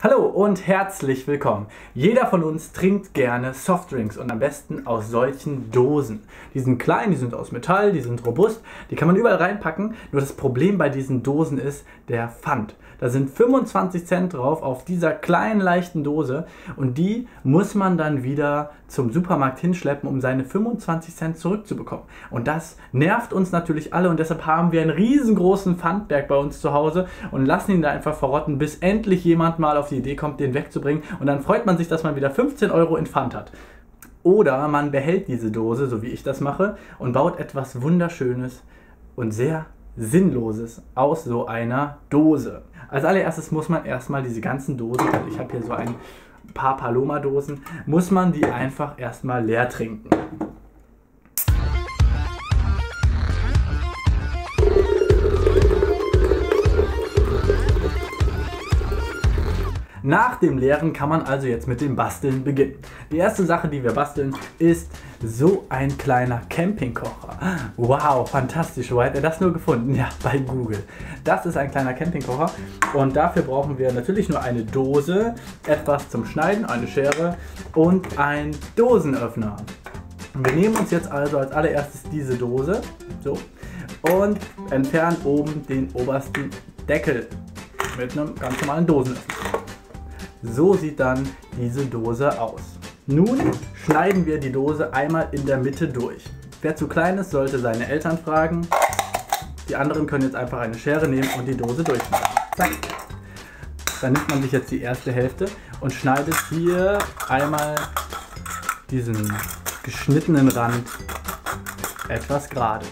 Hallo und herzlich willkommen. Jeder von uns trinkt gerne Softdrinks und am besten aus solchen Dosen. Die sind klein, die sind aus Metall, die sind robust, die kann man überall reinpacken. Nur das Problem bei diesen Dosen ist der Pfand. Da sind 25 Cent drauf auf dieser kleinen leichten Dose und die muss man dann wieder zum Supermarkt hinschleppen, um seine 25 Cent zurückzubekommen. Und das nervt uns natürlich alle und deshalb haben wir einen riesengroßen Pfandberg bei uns zu Hause und lassen ihn da einfach verrotten, bis endlich jemand mal auf die Idee kommt, den wegzubringen. Und dann freut man sich, dass man wieder 15 Euro in Pfand hat. Oder man behält diese Dose, so wie ich das mache, und baut etwas Wunderschönes und sehr Sinnloses aus so einer Dose. Als allererstes muss man erstmal diese ganzen Dosen, also ich habe hier so ein paar Paloma-Dosen, muss man die einfach erstmal leer trinken. Nach dem Leeren kann man also jetzt mit dem Basteln beginnen. Die erste Sache, die wir basteln, ist so ein kleiner Campingkocher. Wow, fantastisch. Wo hat er das nur gefunden? Ja, bei Google. Das ist ein kleiner Campingkocher und dafür brauchen wir natürlich nur eine Dose, etwas zum Schneiden, eine Schere und ein Dosenöffner. Wir nehmen uns jetzt also als allererstes diese Dose so, und entfernen oben den obersten Deckel mit einem ganz normalen Dosenöffner. So sieht dann diese Dose aus. Nun schneiden wir die Dose einmal in der Mitte durch. Wer zu klein ist, sollte seine Eltern fragen. Die anderen können jetzt einfach eine Schere nehmen und die Dose durchschneiden. Zack. Dann nimmt man sich jetzt die erste Hälfte und schneidet hier einmal diesen geschnittenen Rand etwas gerade.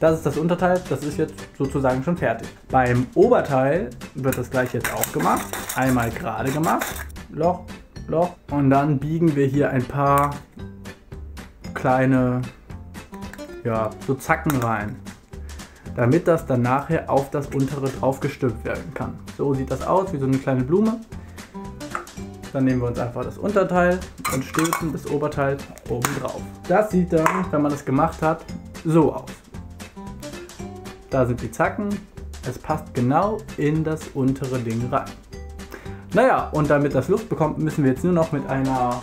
Das ist das Unterteil, das ist jetzt sozusagen schon fertig. Beim Oberteil wird das gleich jetzt auch gemacht. Einmal gerade gemacht, Loch, Loch und dann biegen wir hier ein paar kleine, ja, so Zacken rein, damit das dann nachher auf das untere drauf gestülpt werden kann. So sieht das aus, wie so eine kleine Blume. Dann nehmen wir uns einfach das Unterteil und stülpen das Oberteil oben drauf. Das sieht dann, wenn man das gemacht hat, so aus. Da sind die Zacken. Es passt genau in das untere Ding rein. Naja, und damit das Luft bekommt, müssen wir jetzt nur noch mit einer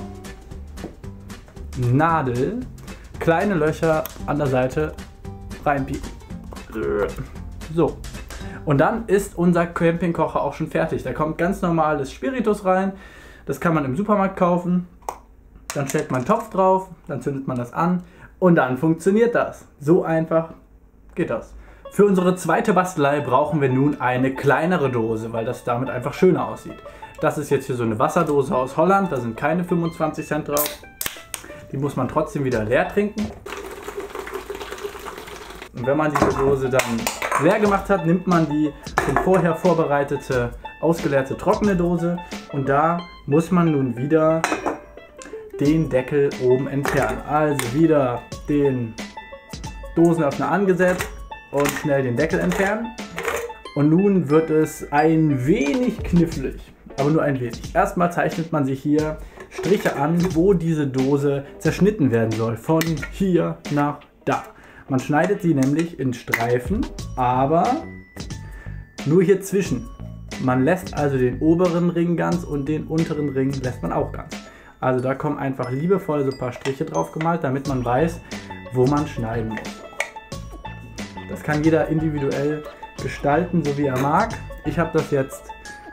Nadel kleine Löcher an der Seite reinpieken. So. Und dann ist unser Campingkocher auch schon fertig. Da kommt ganz normales Spiritus rein. Das kann man im Supermarkt kaufen. Dann stellt man einen Topf drauf, dann zündet man das an und dann funktioniert das. So einfach geht das. Für unsere zweite Bastelei brauchen wir nun eine kleinere Dose, weil das damit einfach schöner aussieht. Das ist jetzt hier so eine Wasserdose aus Holland, da sind keine 25 Cent drauf. Die muss man trotzdem wieder leer trinken. Und wenn man diese Dose dann leer gemacht hat, nimmt man die schon vorher vorbereitete, ausgeleerte trockene Dose und da muss man nun wieder den Deckel oben entfernen. Also wieder den Dosenöffner angesetzt, und schnell den Deckel entfernen. Und nun wird es ein wenig knifflig, aber nur ein wenig. Erstmal zeichnet man sich hier Striche an, wo diese Dose zerschnitten werden soll. Von hier nach da. Man schneidet sie nämlich in Streifen, aber nur hier zwischen. Man lässt also den oberen Ring ganz und den unteren Ring lässt man auch ganz. Also da kommen einfach liebevoll so ein paar Striche drauf gemalt, damit man weiß, wo man schneiden muss. Das kann jeder individuell gestalten, so wie er mag. Ich habe das jetzt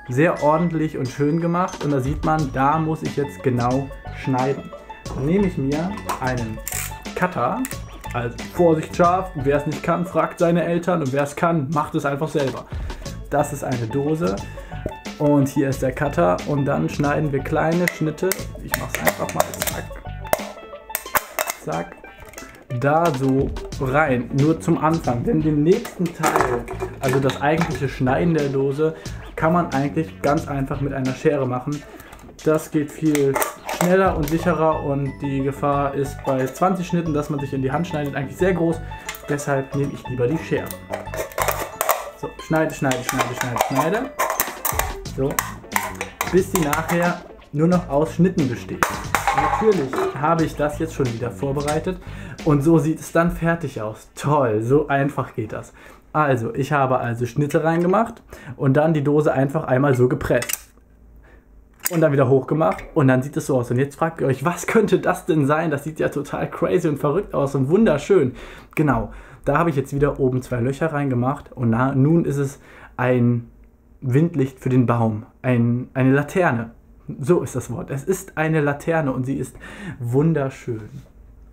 sehr ordentlich und schön gemacht und da sieht man, da muss ich jetzt genau schneiden. Dann nehme ich mir einen Cutter, also Vorsicht scharf, wer es nicht kann, fragt seine Eltern und wer es kann, macht es einfach selber. Das ist eine Dose und hier ist der Cutter und dann schneiden wir kleine Schnitte. Ich mache es einfach mal, zack, zack, da so rein, nur zum Anfang. Denn den nächsten Teil, also das eigentliche Schneiden der Dose, kann man eigentlich ganz einfach mit einer Schere machen. Das geht viel schneller und sicherer und die Gefahr ist bei 20 Schnitten, dass man sich in die Hand schneidet, eigentlich sehr groß. Deshalb nehme ich lieber die Schere. So, schneide, schneide, schneide, schneide, schneide. So, bis die nachher nur noch aus Schnitten besteht. Natürlich habe ich das jetzt schon wieder vorbereitet und so sieht es dann fertig aus. Toll, so einfach geht das. Also, ich habe also Schnitte reingemacht und dann die Dose einfach einmal so gepresst. und dann wieder hochgemacht und dann sieht es so aus. Und jetzt fragt ihr euch, was könnte das denn sein? Das sieht ja total crazy und verrückt aus und wunderschön. Genau, da habe ich jetzt wieder oben zwei Löcher reingemacht und na, nun ist es ein Windlicht für den Baum, ein, eine Laterne. So ist das Wort. Es ist eine Laterne und sie ist wunderschön.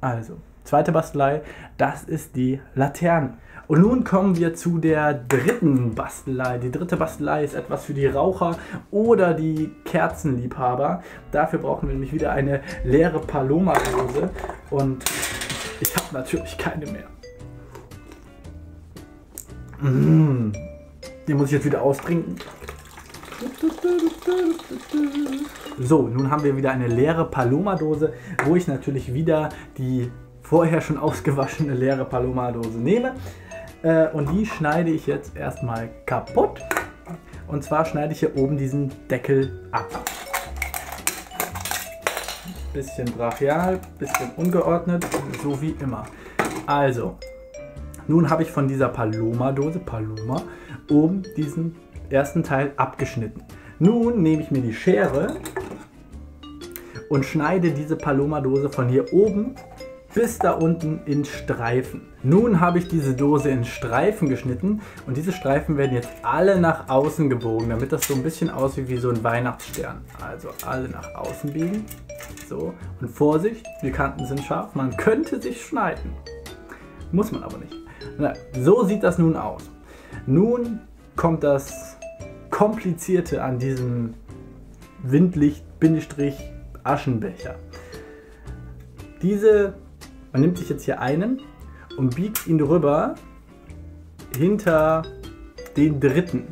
Also, zweite Bastelei, das ist die Laterne. Und nun kommen wir zu der dritten Bastelei. Die dritte Bastelei ist etwas für die Raucher oder die Kerzenliebhaber. Dafür brauchen wir nämlich wieder eine leere Paloma-Dose. Und ich habe natürlich keine mehr. Mmh. Die muss ich jetzt wieder austrinken. So, nun haben wir wieder eine leere Paloma-Dose, wo ich natürlich wieder die vorher schon ausgewaschene leere Paloma-Dose nehme. Äh, und die schneide ich jetzt erstmal kaputt. Und zwar schneide ich hier oben diesen Deckel ab. Bisschen brachial, bisschen ungeordnet, so wie immer. Also, nun habe ich von dieser Paloma-Dose, Paloma, oben diesen ersten Teil abgeschnitten. Nun nehme ich mir die Schere und schneide diese Paloma-Dose von hier oben bis da unten in Streifen. Nun habe ich diese Dose in Streifen geschnitten und diese Streifen werden jetzt alle nach außen gebogen, damit das so ein bisschen aussieht wie so ein Weihnachtsstern. Also alle nach außen biegen. So, und Vorsicht, die Kanten sind scharf, man könnte sich schneiden. Muss man aber nicht. Na, so sieht das nun aus. Nun kommt das Komplizierte an diesem Windlicht-Aschenbecher. Diese, man nimmt sich jetzt hier einen und biegt ihn rüber hinter den dritten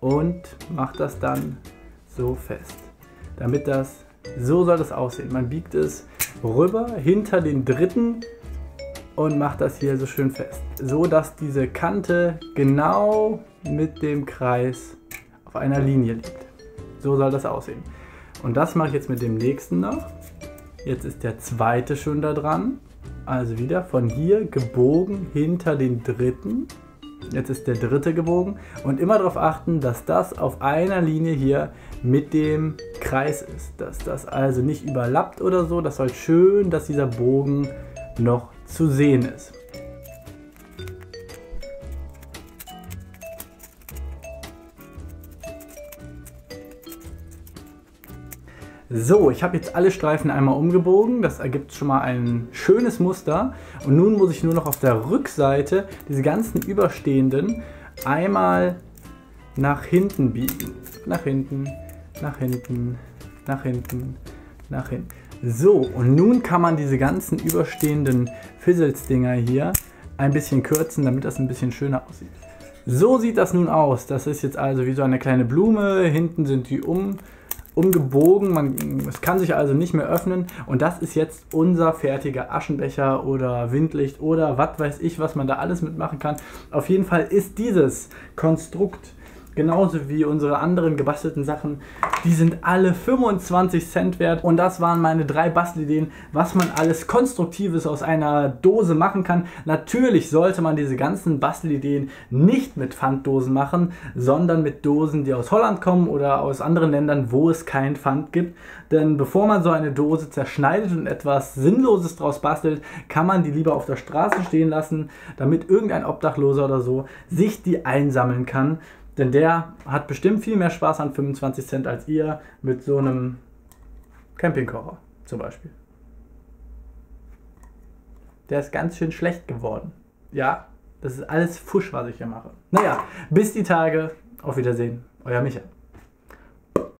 und macht das dann so fest. Damit das, so soll das aussehen. Man biegt es rüber hinter den dritten und macht das hier so schön fest. So dass diese Kante genau mit dem Kreis auf einer Linie liegt. So soll das aussehen. Und das mache ich jetzt mit dem nächsten noch. Jetzt ist der zweite schon da dran. Also wieder von hier gebogen hinter den dritten. Jetzt ist der dritte gebogen. Und immer darauf achten, dass das auf einer Linie hier mit dem Kreis ist. Dass das also nicht überlappt oder so. Das soll schön, dass dieser Bogen noch zu sehen ist. So, ich habe jetzt alle Streifen einmal umgebogen. Das ergibt schon mal ein schönes Muster. Und nun muss ich nur noch auf der Rückseite diese ganzen überstehenden einmal nach hinten biegen. Nach hinten, nach hinten, nach hinten, nach hinten. So, und nun kann man diese ganzen überstehenden Fizzles-Dinger hier ein bisschen kürzen, damit das ein bisschen schöner aussieht. So sieht das nun aus. Das ist jetzt also wie so eine kleine Blume. Hinten sind die um umgebogen. Man, es kann sich also nicht mehr öffnen. Und das ist jetzt unser fertiger Aschenbecher oder Windlicht oder was weiß ich, was man da alles mitmachen kann. Auf jeden Fall ist dieses Konstrukt genauso wie unsere anderen gebastelten Sachen. Die sind alle 25 Cent wert und das waren meine drei Bastelideen, was man alles Konstruktives aus einer Dose machen kann. Natürlich sollte man diese ganzen Bastelideen nicht mit Pfanddosen machen, sondern mit Dosen, die aus Holland kommen oder aus anderen Ländern, wo es kein Pfand gibt. Denn bevor man so eine Dose zerschneidet und etwas Sinnloses draus bastelt, kann man die lieber auf der Straße stehen lassen, damit irgendein Obdachloser oder so sich die einsammeln kann. Denn der hat bestimmt viel mehr Spaß an 25 Cent als ihr mit so einem Campingkocher zum Beispiel. Der ist ganz schön schlecht geworden. Ja, das ist alles Fusch, was ich hier mache. Naja, bis die Tage. Auf Wiedersehen. Euer Micha.